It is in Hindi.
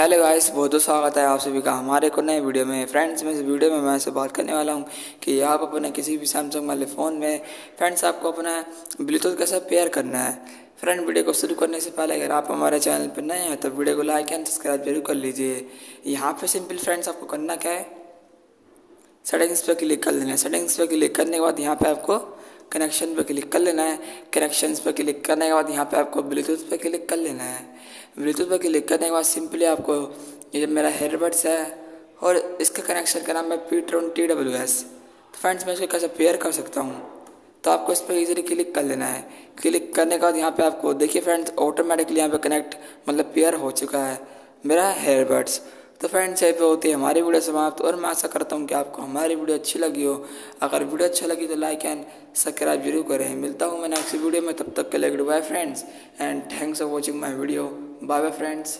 हेलो गाइस, बहुत बहुत स्वागत है आप सभी का हमारे को नए वीडियो में। फ्रेंड्स, मैं इस वीडियो में मैं से बात करने वाला हूँ कि आप अपने किसी भी सैमसंग वाले फ़ोन में फ्रेंड्स, आपको अपना ब्लूटूथ कैसे पेयर करना है? फ्रेंड, वीडियो को शुरू करने से पहले अगर आप हमारे चैनल पर नए हैं तो वीडियो को लाइक एंड सब्सक्राइब ज़रूर कर लीजिए। यहाँ पर सिंपल फ्रेंड्स आपको करना क्या है? सेटिंग्स पर क्लिक कर देना है। सेटिंग्स पर क्लिक करने के बाद यहाँ पर आपको कनेक्शन पर क्लिक कर लेना है। कनेक्शंस पर क्लिक करने के बाद यहाँ पे आपको ब्लूटूथ पर क्लिक कर लेना है। ब्लूटूथ पर क्लिक करने के बाद सिंपली आपको ये मेरा हेयरबड्स है और इसका कनेक्शन का नाम है पी ट्वेंटी डब्ल्यू एस तो फ्रेंड्स मैं इसको कैसे पेयर कर सकता हूँ? तो आपको इस पर इजीली क्लिक कर लेना है। क्लिक करने के बाद यहाँ पे आपको, देखिए फ्रेंड्स ऑटोमेटिकली यहाँ पे कनेक्ट मतलब पेयर हो चुका है मेरा हेयरबड्स तो फ्रेंड्स यहाँ पे होती है। हमारी वीडियो समाप्त, और मैं आशा करता हूँ कि आपको हमारी वीडियो अच्छी लगी हो। अगर वीडियो अच्छा लगी तो लाइक एंड सब्सक्राइब ज़रूर करें। मिलता हूँ मैं नेक्स्ट वीडियो में। तब तक के लिए good bye friends and thanks for watching my video bye bye friends